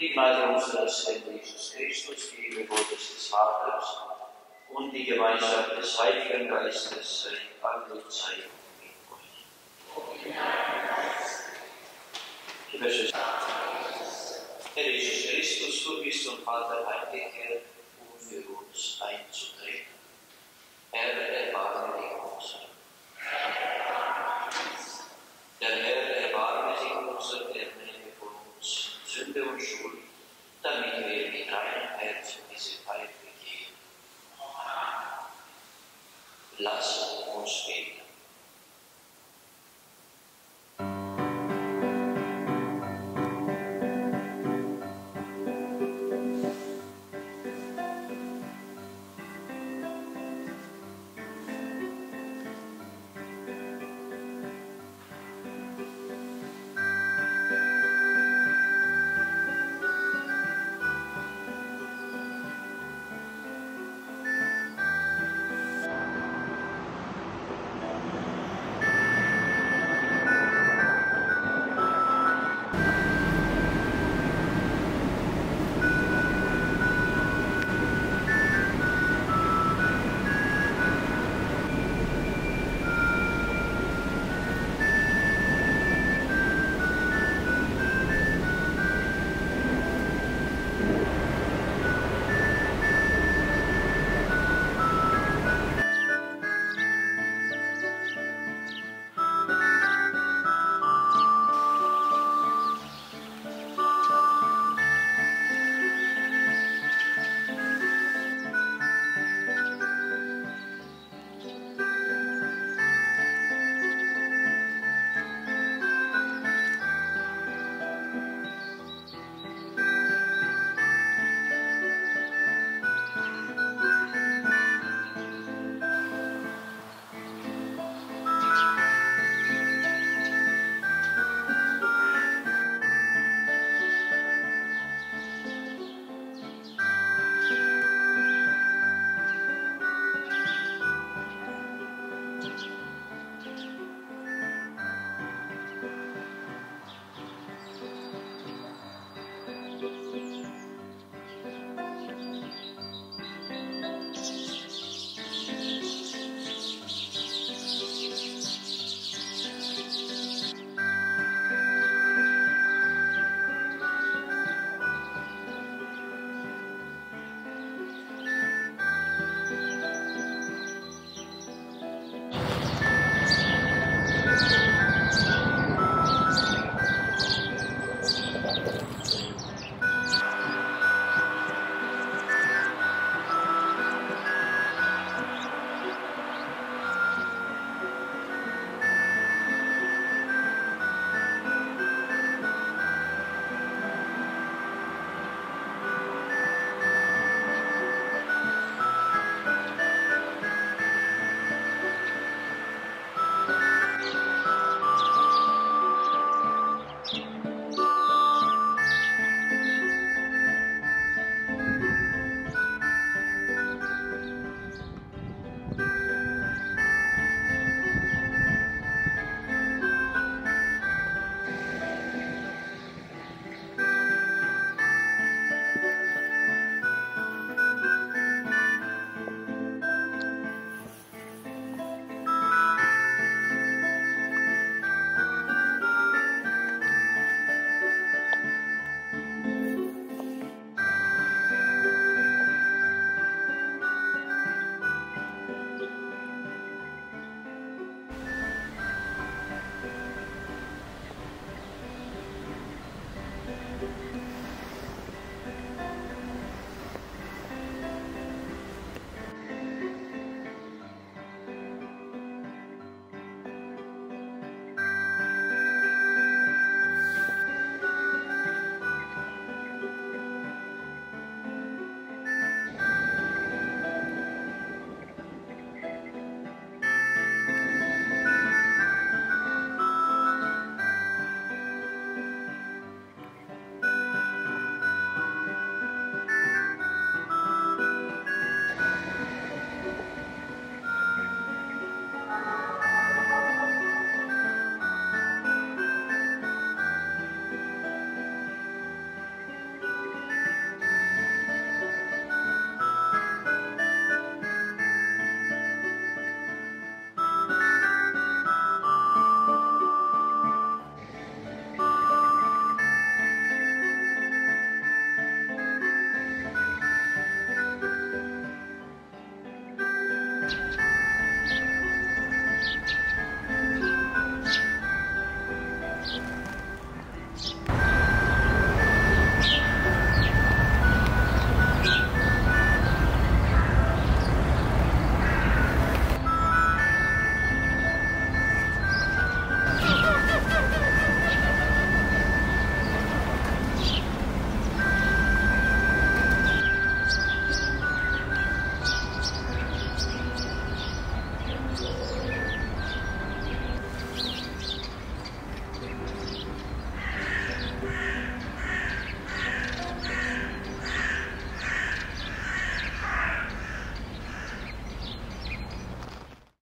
Die Gnade unseres Herrn Jesus Christus, die Liebe Gottes des Vaters und die Gemeinschaft des Heiligen Geistes sei und Zeit mit euch. Liebe Herr Jesus Christus, du bist und Vater eingekehrt, um für uns einzutreten.